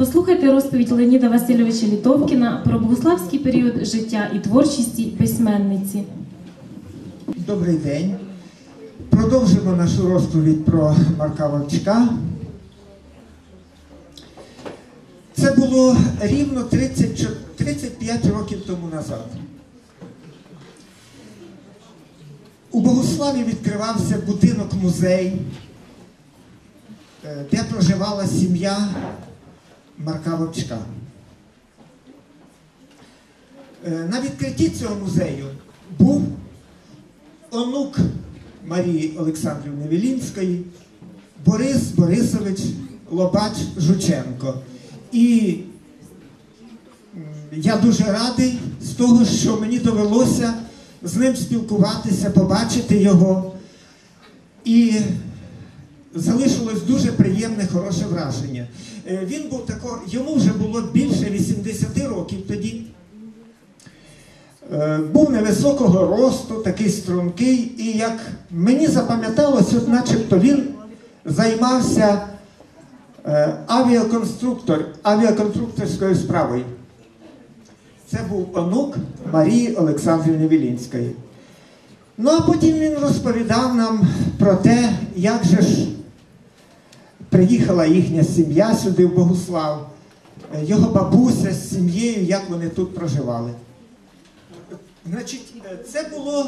Послухайте розповідь Леоніда Васильовича Літовкіна про богославський період життя і творчості письменниці. Добрий день. Продовжимо нашу розповідь про Марка Вовчка. Це було рівно 30, 35 років тому назад. У Богославі відкривався будинок-музей, е, де проживала сім'я Марка Вовчка. Е, На відкритті цього музею був онук Марії Олександрівни Вілінської, Борис Борисович Лобач Жученко. І я дуже радий з того, що мені довелося з ним спілкуватися, побачити його. І залишилось дуже приємне, хороше враження. Е, Він був тако, йому вже було більше 80 років тоді. Е, Був невисокого росту, такий стрункий, і як мені запам'яталося, начебто він займався е, авіаконструктор, авіаконструкторською справою. Це був онук Марії Олександрівни Вілінської. Ну а потім він розповідав нам про те, як же ж приїхала їхня сім'я сюди в Богуслав, е, його бабуся з сім'єю, як вони тут проживали. Значить, е, це було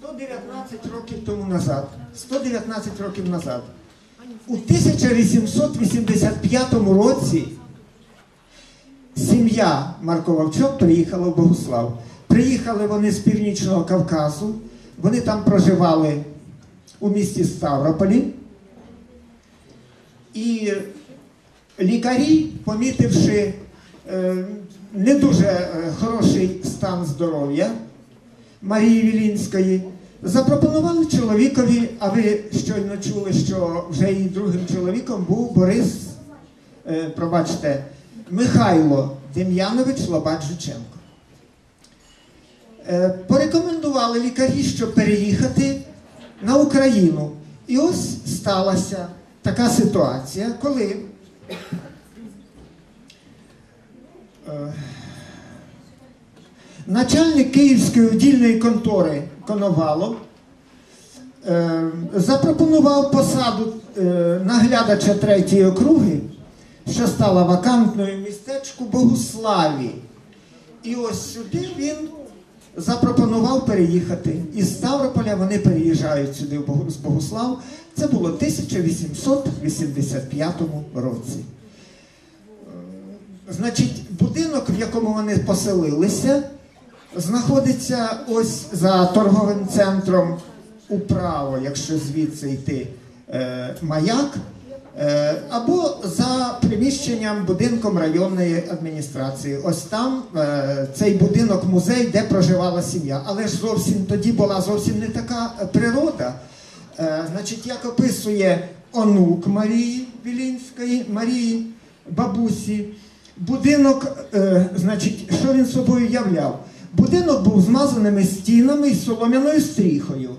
119 років тому назад. 119 років назад. У 1885 році сім'я Марко Вовчок приїхала в Богуслав. Приїхали вони з Північного Кавказу. Вони там проживали у місті Ставрополі. І лікарі, помітивши е, не дуже е, хороший стан здоров'я Марії Вілінської, запропонували чоловікові, а ви щойно чули, що вже її другим чоловіком був Борис, е, пробачте, Михайло Дем'янович Лобач Жученко. Е, порекомендували лікарі, щоб переїхати на Україну. І ось сталася така ситуація, коли е, начальник Київської удільної контори Коновалов е, запропонував посаду е, наглядача третьої округи, що стала вакантною містечку Богуславі. І ось сюди він запропонував переїхати. Із Ставрополя вони переїжджають сюди з Богуслав. Це було в 1885 році. Е, Значить, будинок, в якому вони поселилися, знаходиться ось за торговим центром управо, якщо звідси йти е, маяк, е, або за приміщенням будинком районної адміністрації. Ось там цей будинок музей, де проживала сім'я. Але ж зовсім тоді була зовсім не така природа. Е, значить, як описує онук Марії Вілінської, Марії бабусі. Будинок, е, значить, що він собою являв? Будинок був змазаними стінами і солом'яною стріхою,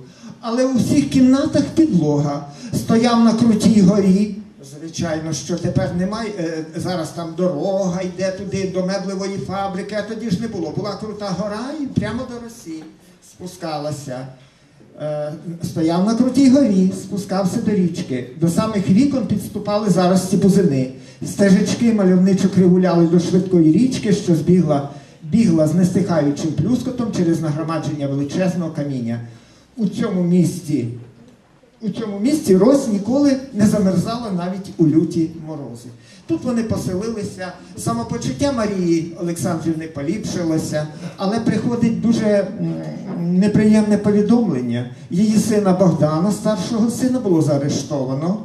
але у всіх кімнатах підлога стояв на крутій горі. Звичайно, що тепер немає. е, зараз там дорога йде туди до меблевої фабрики, а тоді ж не було. Була крута гора і прямо до Росії спускалася. Е, стояв на крутій горі, спускався до річки. До самих вікон підступали зараз ці бузини. Стежечки мальовничо кривуляли до швидкої річки, що збігла, бігла з нестихаючим плюскотом через нагромадження величезного каміння. У цьому місті, у цьому місті Рось ніколи не замерзала навіть у люті морози. Тут вони поселилися, самопочуття Марії Олександрівни поліпшилося, але приходить дуже неприємне повідомлення. Її сина Богдана, старшого сина, було заарештовано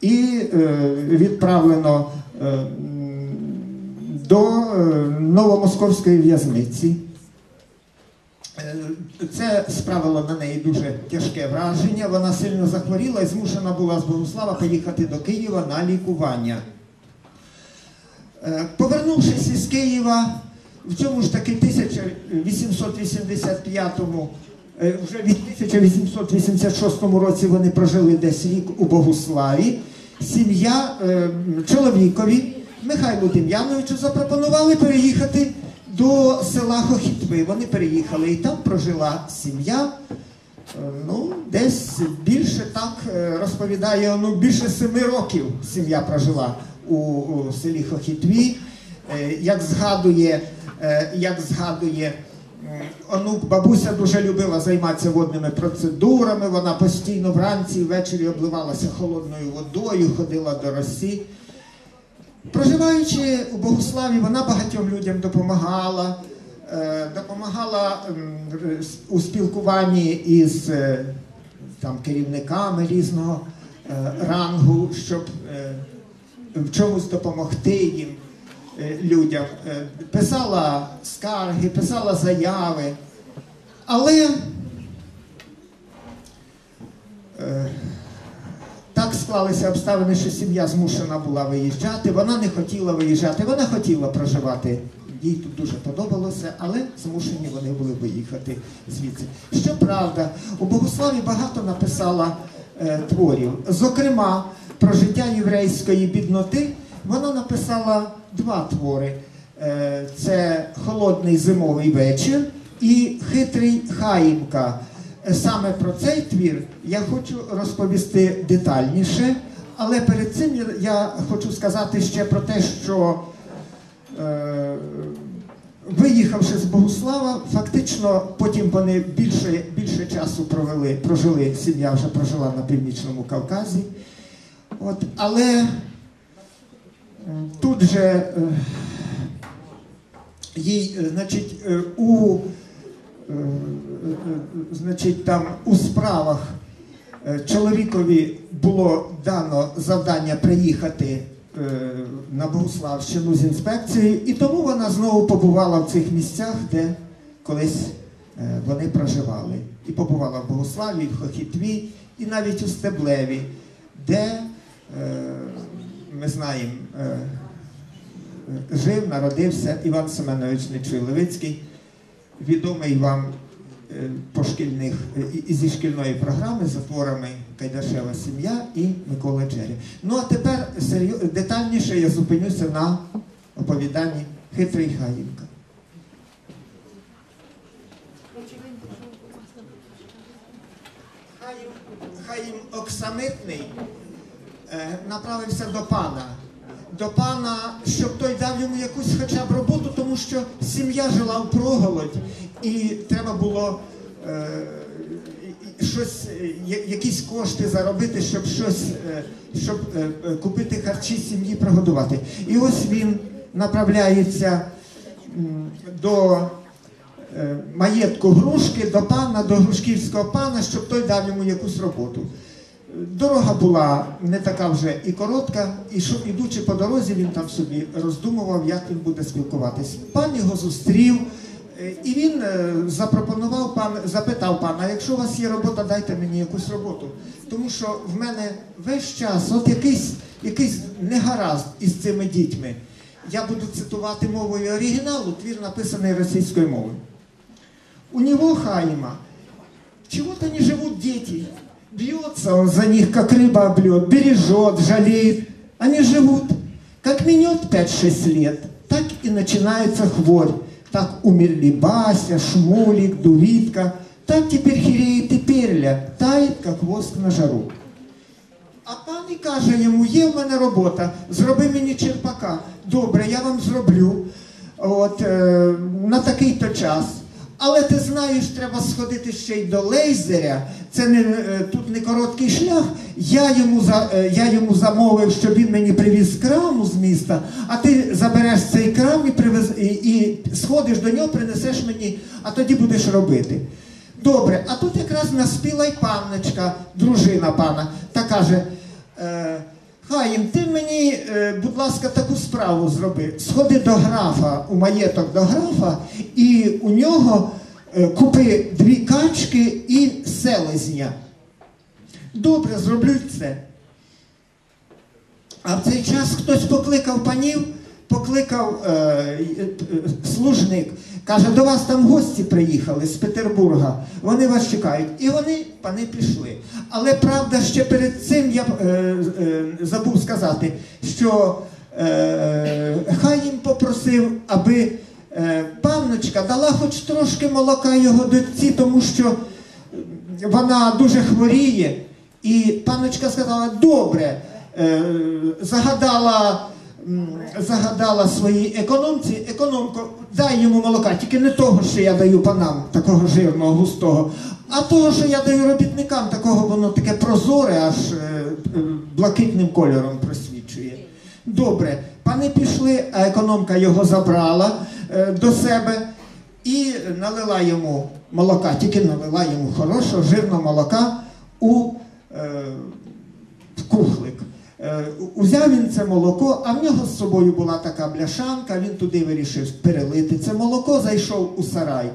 і е, відправлено е, до е, Новомосковської в'язниці. Е, Це справило на неї дуже тяжке враження. Вона сильно захворіла і змушена була з Богослава поїхати до Києва на лікування. Е, Повернувшись із Києва, в цьому ж таки 1885-му, е, вже в 1886 році вони прожили десь рік у Богославі. сім'я чоловікові Михайлу Дем'яновичу запропонували переїхати до села Хохітви. Вони переїхали і там прожила сім'я. Е, Ну, десь більше так е, розповідає, ну більше семи років сім'я прожила у, у селі Хохітві. Е, Як згадує, як згадує онук, бабуся дуже любила займатися водними процедурами. Вона постійно вранці і ввечері обливалася холодною водою, ходила до росі. Проживаючи у Богославі, вона багатьом людям допомагала, е, допомагала м, р- с- у спілкуванні із е, там, керівниками різного е, рангу, щоб в чомусь допомогти їм людям. Писала скарги, писала заяви. Але так склалися обставини, що сім'я змушена була виїжджати. Вона не хотіла виїжджати, вона хотіла проживати. Їй тут дуже подобалося, але змушені вони були виїхати звідси. Щоправда, у Богославі багато написала е, творів. Зокрема, про життя єврейської бідноти вона написала два твори: Е, це Холодний зимовий вечір і Хитрий Хаїмка. Саме про цей твір я хочу розповісти детальніше, але перед цим я, хочу сказати ще про те, що е, виїхавши з Богуслава, фактично потім вони більше, більше часу провели, прожили, сім'я вже прожила на північному Кавказі. От, але тут же е, їй, е, значить, е, у Е, е, значить, там у справах е, чоловікові було дано завдання приїхати е, на Богуславщину з інспекцією, і тому вона знову побувала в цих місцях, де колись е, вони проживали. І побувала в Богославі, в Хохітві, і навіть у Стеблеві, де е, ми знаємо. е, Жив, народився Іван Семенович Нечуй Левицький, відомий вам е, по шкільних е, зі шкільної програми за творами Кайдашева сім'я і Микола Джері. Ну а тепер детальніше я зупинюся на оповіданні Хитрий Хаївка. Хаїм, Хаїм Оксамитний е, направився до пана. До пана, щоб той дав йому якусь хоча б роботу, тому що сім'я жила в проголодь, і треба було е, щось, е, якісь кошти заробити, щоб щось, е, щоб е, купити харчі сім'ї, прогодувати. І ось він направляється до маєтку грушки, до пана, до грушківського пана, щоб той дав йому якусь роботу. Дорога була не така вже і коротка, і що, ідучи по дорозі, він там собі роздумував, як він буде спілкуватись. Пан його зустрів, е, і він е, запропонував пан, запитав пана, якщо у вас є робота, дайте мені якусь роботу. Тому що в мене весь час от якийсь, якийсь негаразд із цими дітьми. Я буду цитувати мовою оригіналу, твір написаний російською мовою. У него Хаима чего-то не живут дети. Бьется он за них, как рыба об лед, бережет, жалеет. Они живут. Как минет 5-6 лет, так и начинается хворь. Так умерли Бася, Шмулик, Дувитка. Так теперь хереет и перля, тает, как воск на жару. А пан і каже йому, є в мене робота, зроби мені черпака. Добре, я вам зроблю. От, е, на такий-то час. Але ти знаєш, треба сходити ще й до лейзеря. Це не, е, тут не короткий шлях. Я йому, е, я йому замовив, щоб він мені привіз краму з міста, а ти забереш цей крам і, привез, і, і сходиш до нього, принесеш мені, а тоді будеш робити. Добре, а тут якраз наспіла й панночка, дружина пана, та каже: е, Хаїм, ти мені, е, будь ласка, таку справу зроби. Сходи до графа, у маєток до графа, і у нього е, купи дві качки і селезня. Добре, зроблю це. А в цей час хтось покликав панів, покликав е, е, служник. Каже, до вас там гості приїхали з Петербурга, вони вас чекають. І вони, пани, пішли. Але правда, ще перед цим я е, е, забув сказати, що е, хай їм попросив, аби е, панночка дала хоч трошки молока його дочці, тому що вона дуже хворіє. І панночка сказала, добре, е, загадала, загадала своїй економці, економко, дай йому молока, тільки не того, що я даю панам, такого жирного, густого, а того, що я даю робітникам, такого воно таке прозоре, аж е, е, блакитним кольором просвічує. Добре, пани пішли, а економка його забрала е, до себе і налила йому молока, тільки налила йому хорошого, жирного молока у кухлик. Е, узяв він це молоко, а в нього з собою була така бляшанка, він туди вирішив перелити це молоко, зайшов у сарай.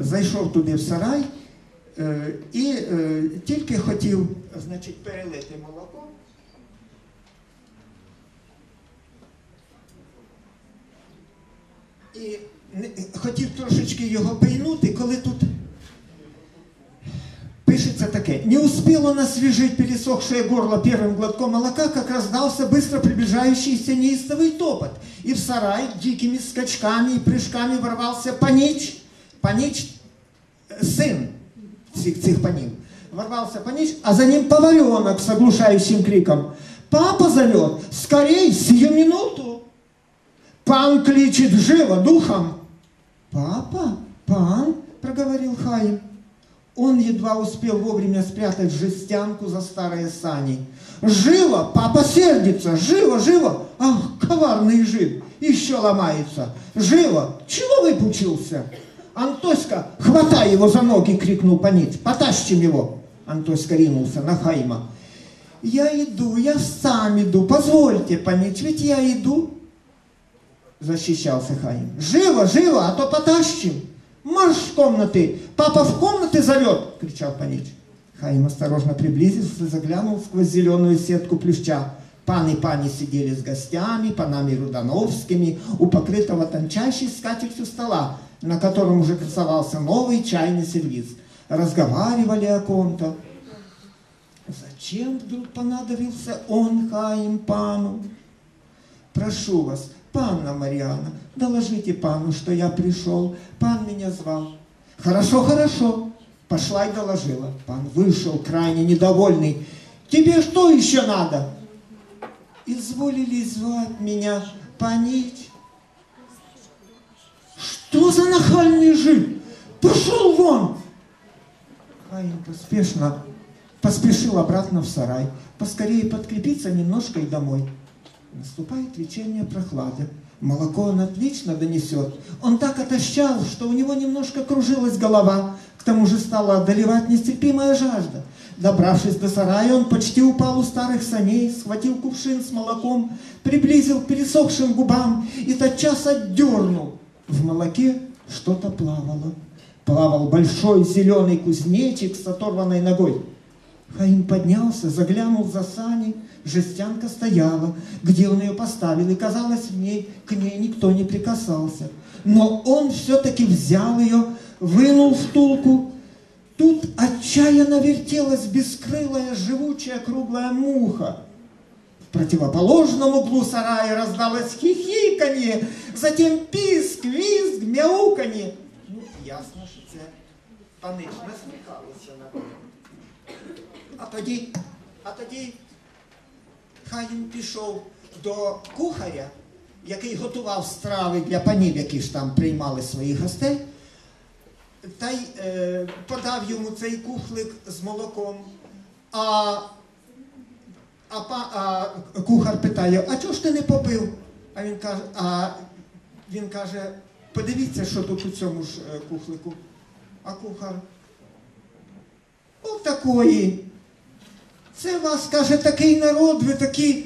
Зайшов туди в сарай е, і е, тільки хотів, значить, перелити молоко. І хотів трошечки його пийнути, коли тут таке. Не успел он освежить пересохшее горло первым глотком молока, как раздался быстро приближающийся неистовый топот. И в сарай дикими скачками и прыжками ворвался панич. Панич, э, сын цих, цих панів. Ворвался панич, а за ним поваренок с оглушающим криком. Папа зовет, скорей, сию минуту. Пан кличет живо, духом. Папа, пан, проговорил Хаим. Он едва успел вовремя спрятать жестянку за старые сани. Живо, папа сердится, живо, живо. Ах, коварный жид, еще ломается. Живо, чего выпучился? Антоська, хватай его за ноги, крикнул панич. Потащим его. Антоська ринулся на Хайма. Я иду, я сам иду, позвольте, панич, ведь я иду. Защищался Хаим. Живо, живо, а то потащим. Марш в комнаты! Папа в комнаты зовет! кричал Панич. Хаим осторожно приблизился и заглянул сквозь зеленую сетку плюща. Пан и пани сидели с гостями, панами Рудановскими, у покрытого тончайшей скатертью стола, на котором уже красовался новый чайный сервиз. Разговаривали о ком-то. Зачем вдруг понадобился он, Хаим, пану? Прошу вас, панна Мариана, доложите пану, что я пришел. Пан меня звал. Хорошо, хорошо. Пошла и доложила. Пан вышел крайне недовольный. Тебе что еще надо? Изволили звать меня панить. Что за нахальный жид? Пошел вон! Хаим поспешно поспешил обратно в сарай, поскорее подкрепиться немножко и домой. Наступает вечерняя прохлада. Молоко он отлично донесет. Он так отощал, что у него немножко кружилась голова. К тому же стала одолевать нестерпимая жажда. Добравшись до сарая, он почти упал у старых саней, схватил кувшин с молоком, приблизил к пересохшим губам и тотчас отдернул. В молоке что-то плавало. Плавал большой зеленый кузнечик с оторванной ногой. Хаим поднялся, заглянул за сани, жестянка стояла, где он ее поставил, и казалось, в ней, к ней никто не прикасался. Но он все-таки взял ее, вынул втулку. Тут отчаянно вертелась бескрылая, живучая, круглая муха. В противоположном углу сарая раздалось хихиканье, затем писк, визг, мяуканье. Ну, ясно, що це пани насміхалися на мене. А тоді, а тоді Хаїм пішов до кухаря, який готував страви для панів, які ж там приймали своїх гостей, та й е, подав йому цей кухлик з молоком. А, а, а кухар питає, а чого ж ти не попив? А він каже, а він каже, подивіться, що тут у цьому ж е, кухлику. А кухар. Отакої. Це вас, каже, такий народ, ви такі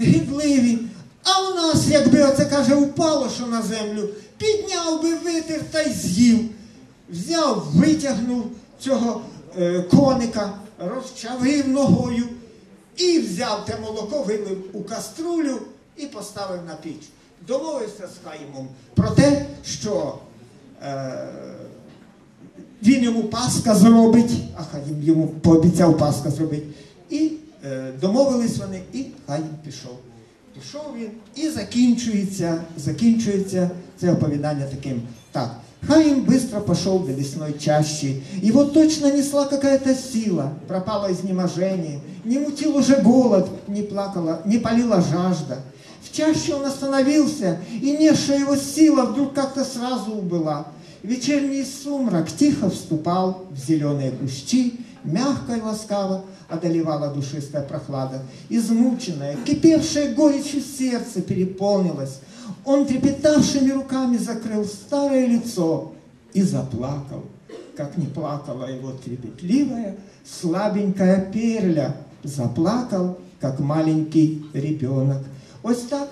гідливі. А у нас, якби оце каже, упало, що на землю, підняв би витер та й з'їв. Взяв, витягнув цього е, коника, розчавив ногою і взяв те молоко, вилив у каструлю і поставив на піч. домовився з Хаїмом про те, що е, він йому Паска зробить, а Хаїм йому пообіцяв Паска зробити. І е, домовились вони, і Хаїм пішов. Пішов він і закінчується, закінчується це оповідання таким. Так, Хаим быстро пошел до лесной чащи. Его точно несла какая-то сила. Пропало изнеможение. Не мутил уже голод, не плакала, не палила жажда. В чаще он остановился, и несшая его сила вдруг как-то сразу убыла. Вечерний сумрак тихо вступал в зеленые кущи, мягко и ласкаво одолевала душистая прохлада. Измученное, кипевшее горечью сердце переполнилось. Он трепетавшими руками закрыл старое лицо и заплакал, как не плакала его трепетливая, слабенькая перля. Заплакал, как маленький ребенок. Ось так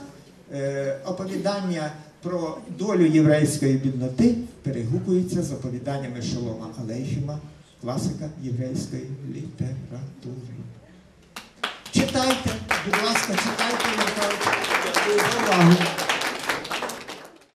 е, оповідання про долю єврейської бідноти перегукується з оповіданнями Шолома Алейхіма, класика єврейської літератури. Читайте, будь ласка, читайте, на увагу.